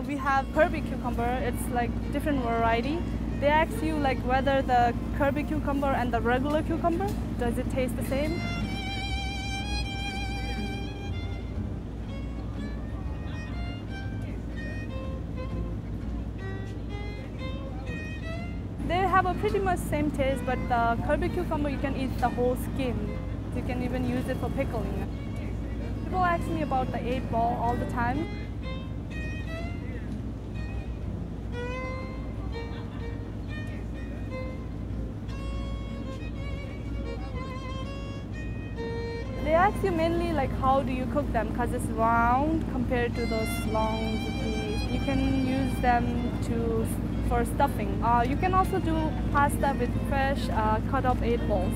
we have Kirby cucumber. It's like different variety. They ask you like whether the Kirby cucumber and the regular cucumber, does it taste the same? They have a pretty much same taste, but the Kirby cucumber you can eat the whole skin. You can even use it for pickling. People ask me about the eight ball all the time. They ask you mainly like how do you cook them because it's round compared to those long zucchinis. You can use them to for stuffing. Uh, you can also do pasta with fresh uh, cut up eight balls.